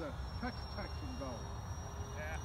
there's a tax tax involved. Yeah.